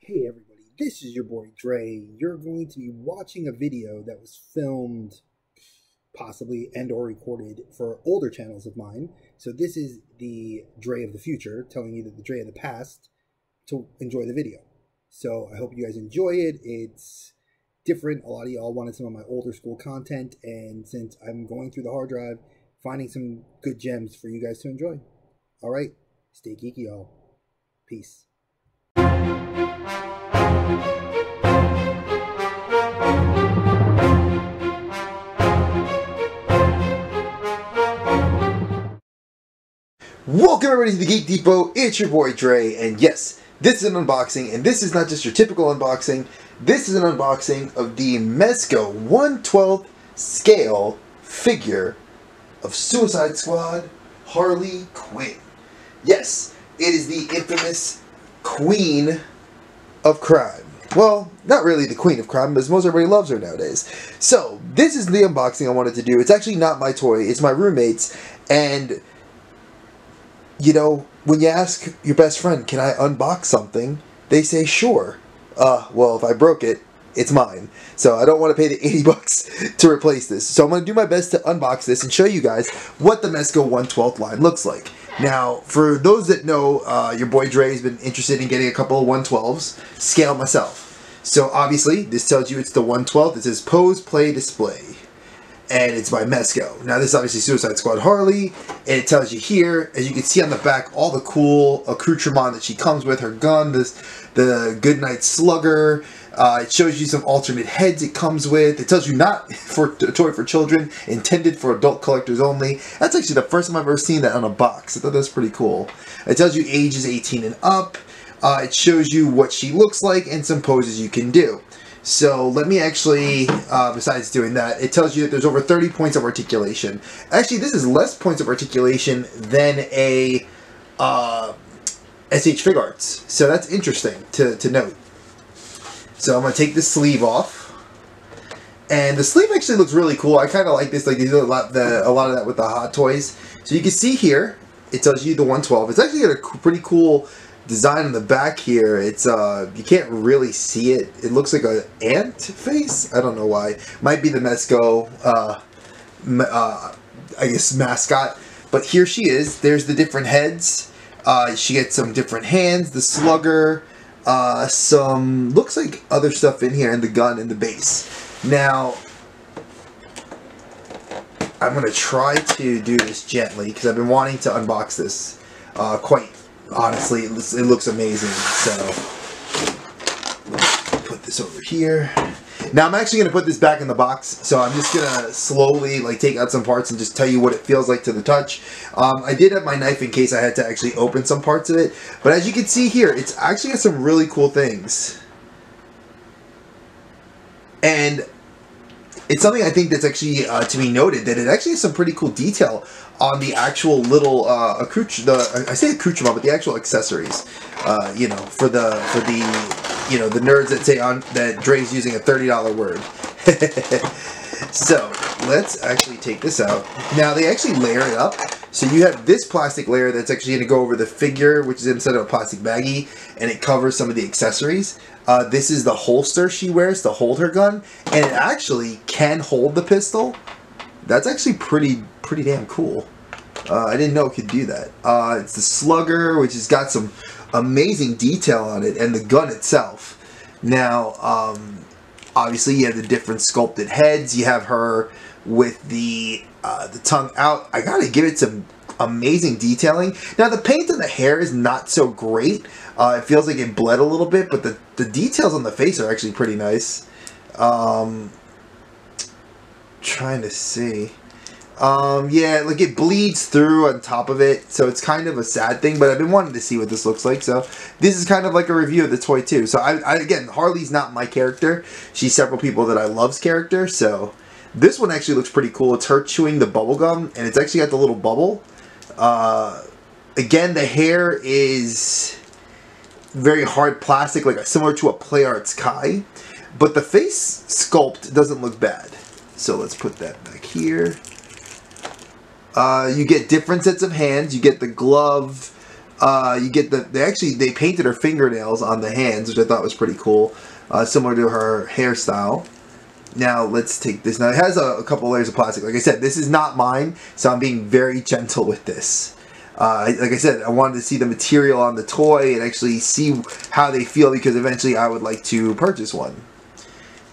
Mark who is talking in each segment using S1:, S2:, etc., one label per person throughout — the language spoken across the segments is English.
S1: Hey everybody, this is your boy Dre. You're going to be watching a video that was filmed, possibly and or recorded for older channels of mine. So this is the Dre of the future telling you that the Dre of the past to enjoy the video. So I hope you guys enjoy it. It's different. A lot of y'all wanted some of my older school content, and since I'm going through the hard drive, finding some good gems for you guys to enjoy. All right, stay geeky, y'all. Peace. Welcome everybody to the Geek Depot. It's your boy Dre, and yes, this is an unboxing, and this is not just your typical unboxing. This is an unboxing of the Mezco 112th scale figure of Suicide Squad Harley Quinn. Yes, it is the infamous Queen of Crime. Well, not really the Queen of Crime, because most everybody loves her nowadays. So, this is the unboxing I wanted to do. It's actually not my toy, it's my roommate's, and you know, when you ask your best friend, can I unbox something? They say, sure. Uh, well, if I broke it, it's mine. So I don't want to pay the 80 bucks to replace this. So I'm going to do my best to unbox this and show you guys what the Mezco 112th line looks like. Now, for those that know, uh, your boy Dre has been interested in getting a couple of 112s, scale myself. So obviously, this tells you it's the 112th. It says pose, play, display and it's by Mezco. Now this is obviously Suicide Squad Harley, and it tells you here, as you can see on the back, all the cool accoutrement that she comes with, her gun, this, the Goodnight Slugger, uh, it shows you some alternate heads it comes with. It tells you not for a toy for children, intended for adult collectors only. That's actually the first time I've ever seen that on a box. I thought that's pretty cool. It tells you ages 18 and up. Uh, it shows you what she looks like and some poses you can do. So let me actually, uh, besides doing that, it tells you that there's over 30 points of articulation. Actually, this is less points of articulation than a uh, SH Figuarts. So that's interesting to, to note. So I'm going to take the sleeve off. And the sleeve actually looks really cool. I kind of like this. Like they do a lot, the, a lot of that with the Hot Toys. So you can see here, it tells you the 112. It's actually got a pretty cool design on the back here, it's uh you can't really see it. It looks like an ant face. I don't know why. Might be the Mezco, uh, uh I guess mascot. But here she is. There's the different heads. Uh, she gets some different hands. The slugger. Uh, some looks like other stuff in here, and the gun and the base. Now, I'm gonna try to do this gently because I've been wanting to unbox this uh, quite honestly, it looks, it looks amazing. So, put this over here. Now I'm actually going to put this back in the box, so I'm just going to slowly like take out some parts and just tell you what it feels like to the touch. Um, I did have my knife in case I had to actually open some parts of it, but as you can see here, it's actually got some really cool things. And it's something I think that's actually uh, to be noted that it actually has some pretty cool detail on the actual little uh, accoutrement. The I say accoutrement, but the actual accessories. Uh, you know, for the for the you know the nerds that say on that Dre's using a thirty dollar word. so let's actually take this out. Now they actually layer it up. So you have this plastic layer that's actually going to go over the figure, which is inside of a plastic baggie, and it covers some of the accessories. Uh, this is the holster she wears to hold her gun, and it actually can hold the pistol. That's actually pretty pretty damn cool. Uh, I didn't know it could do that. Uh, it's the Slugger, which has got some amazing detail on it, and the gun itself. Now, um, obviously, you have the different sculpted heads. You have her with the uh, the tongue out. I gotta give it some amazing detailing. Now, the paint on the hair is not so great. Uh, it feels like it bled a little bit, but the, the details on the face are actually pretty nice. Um, trying to see. Um, yeah, like it bleeds through on top of it, so it's kind of a sad thing, but I've been wanting to see what this looks like, so this is kind of like a review of the toy too. So I, I again, Harley's not my character. She's several people that I love's character, so this one actually looks pretty cool. It's her chewing the bubble gum, and it's actually got the little bubble. Uh, again, the hair is very hard plastic, like similar to a Play Arts Kai, but the face sculpt doesn't look bad. So let's put that back here. Uh, you get different sets of hands. You get the glove. Uh, you get the. They actually they painted her fingernails on the hands, which I thought was pretty cool, uh, similar to her hairstyle. Now let's take this. Now it has a, a, couple layers of plastic. Like I said, this is not mine, so I'm being very gentle with this. Uh, like I said, I wanted to see the material on the toy and actually see how they feel because eventually I would like to purchase one.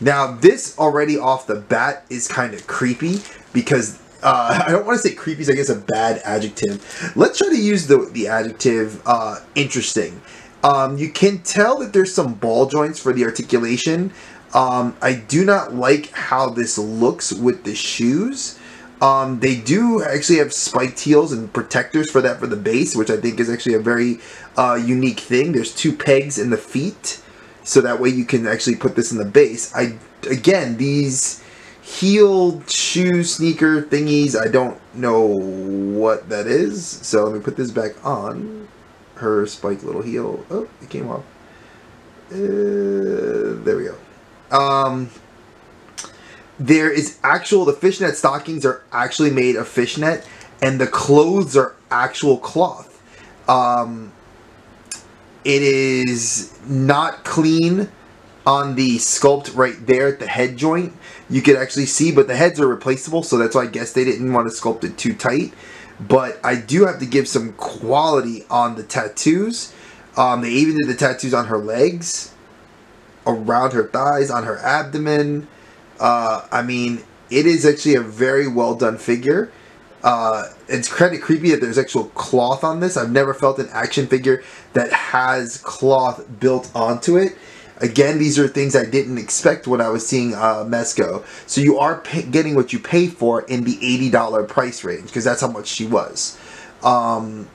S1: Now this already off the bat is kind of creepy because uh, I don't want to say creepy is I guess a bad adjective. Let's try to use the, the adjective uh, interesting. Um, you can tell that there's some ball joints for the articulation. Um, I do not like how this looks with the shoes. Um, they do actually have spiked heels and protectors for that for the base, which I think is actually a very uh, unique thing. There's two pegs in the feet, so that way you can actually put this in the base. I again these heel shoe sneaker thingies. I don't know what that is, so let me put this back on. Her spiked little heel. Oh, it came off. Uh, there we go. Um, there is actual the fishnet stockings are actually made of fishnet, and the clothes are actual cloth. Um, it is not clean on the sculpt right there at the head joint. You could actually see, but the heads are replaceable, so that's why I guess they didn't want to sculpt it too tight. But I do have to give some quality on the tattoos. Um, they even did the tattoos on her legs around her thighs, on her abdomen. Uh, I mean, it is actually a very well done figure. Uh, it's kind of creepy that there's actual cloth on this. I've never felt an action figure that has cloth built onto it. Again, these are things I didn't expect when I was seeing uh, Mezco. So you are getting what you pay for in the $80 price range because that's how much she was. Um,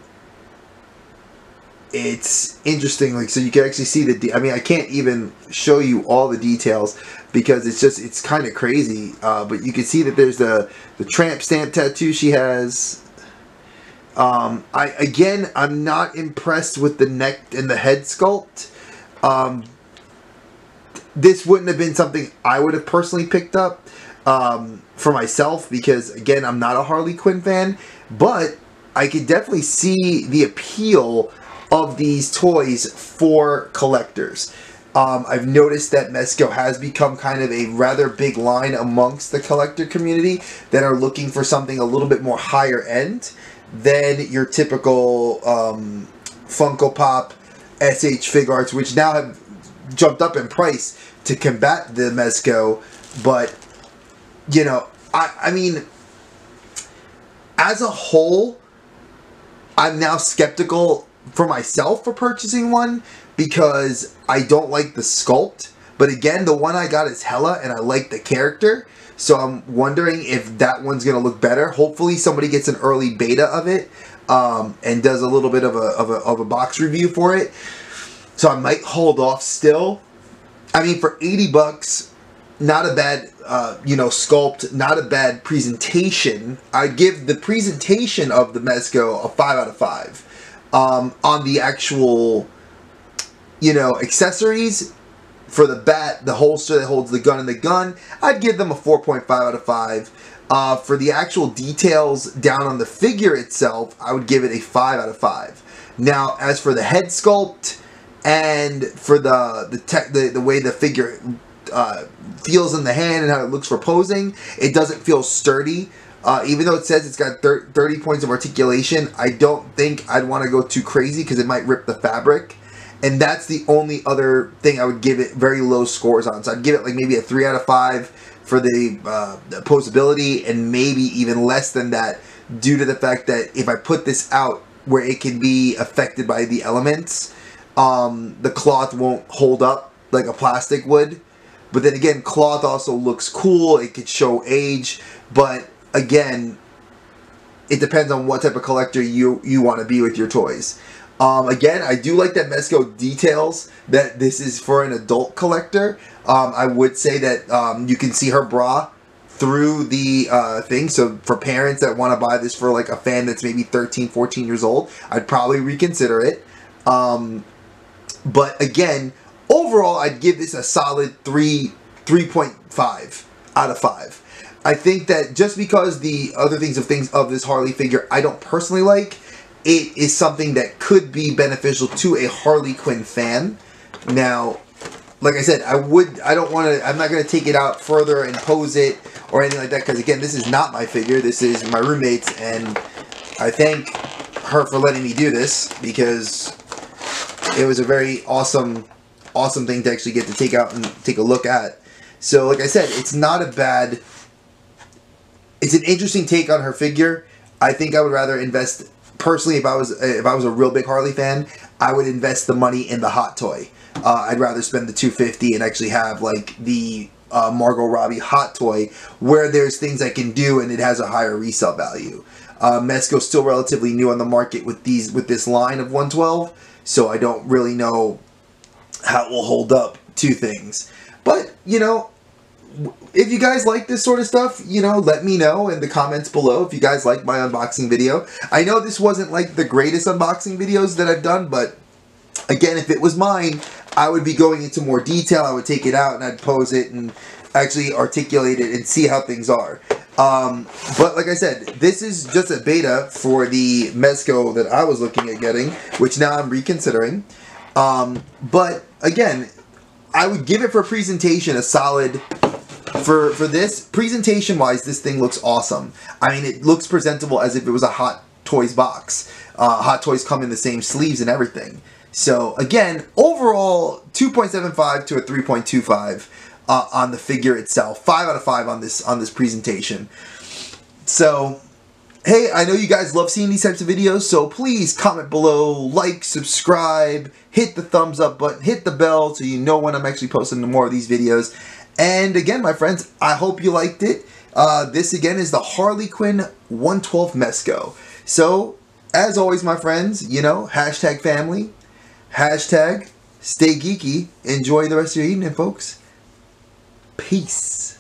S1: it's interesting like so you can actually see the i mean i can't even show you all the details because it's just it's kind of crazy uh, but you can see that there's the the tramp stamp tattoo she has. Um, I again I'm not impressed with the neck and the head sculpt. Um, this wouldn't have been something I would have personally picked up um, for myself because again I'm not a Harley Quinn fan but I could definitely see the appeal of these toys for collectors. Um, I've noticed that Mezco has become kind of a rather big line amongst the collector community that are looking for something a little bit more higher end than your typical um, Funko Pop SH Figuarts, which now have jumped up in price to combat the Mezco. But, you know, I, I mean, as a whole, I'm now skeptical for myself for purchasing one because I don't like the sculpt. But again, the one I got is Hella, and I like the character. So I'm wondering if that one's going to look better. Hopefully somebody gets an early beta of it um, and does a little bit of a, of, a, of a box review for it. So I might hold off still. I mean, for 80 bucks, not a bad, uh, you know, sculpt, not a bad presentation. I'd give the presentation of the Mezco a 5 out of 5 um, on the actual, you know, accessories for the bat, the holster that holds the gun and the gun, I'd give them a 4.5 out of 5. Uh, for the actual details down on the figure itself, I would give it a 5 out of 5. Now, as for the head sculpt and for the the, tech, the, the way the figure uh, feels in the hand and how it looks for posing, it doesn't feel sturdy. Uh, even though it says it's got 30 points of articulation, I don't think I'd want to go too crazy because it might rip the fabric. And that's the only other thing I would give it very low scores on. So I'd give it like maybe a 3 out of 5 for the, uh, the posability and maybe even less than that due to the fact that if I put this out where it can be affected by the elements, um, the cloth won't hold up like a plastic would. But then again, cloth also looks cool. It could show age, but again, it depends on what type of collector you you want to be with your toys. Um, again, I do like that Mezco details that this is for an adult collector. Um, I would say that um, you can see her bra through the uh, thing. So for parents that want to buy this for like a fan that's maybe 13, 14 years old, I'd probably reconsider it. Um, but again, overall, I'd give this a solid 3, 3.5 out of 5. I think that just because the other things of things of this Harley figure I don't personally like, it is something that could be beneficial to a Harley Quinn fan. Now, like I said, I would I don't want to I'm not going to take it out further and pose it or anything like that because again, this is not my figure. This is my roommate's and I thank her for letting me do this because it was a very awesome awesome thing to actually get to take out and take a look at. So, like I said, it's not a bad it's an interesting take on her figure. I think I would rather invest personally if I was if I was a real big Harley fan, I would invest the money in the hot toy. Uh, I'd rather spend the 250 and actually have like the uh, Margot Robbie hot toy where there's things I can do and it has a higher resale value. Uh, still relatively new on the market with these with this line of 112, so I don't really know how it will hold up to things. But you know, if you guys like this sort of stuff, you know, let me know in the comments below if you guys like my unboxing video. I know this wasn't like the greatest unboxing videos that I've done, but again, if it was mine, I would be going into more detail. I would take it out and I'd pose it and actually articulate it and see how things are. Um, but like I said, this is just a beta for the Mezco that I was looking at getting, which now I'm reconsidering. Um, but again, I would give it for presentation a solid for for this presentation wise this thing looks awesome. I mean it looks presentable as if it was a hot toys box. Uh, hot toys come in the same sleeves and everything. So again overall 2.75 to a 3.25 uh, on the figure itself. Five out of five on this on this presentation. So hey i know you guys love seeing these types of videos so please comment below like subscribe hit the thumbs up button hit the bell so you know when i'm actually posting more of these videos and again, my friends, I hope you liked it. Uh, this again is the Harley Quinn 112 Mezco. So, as always, my friends, you know, hashtag family, hashtag stay geeky. Enjoy the rest of your evening, folks. Peace.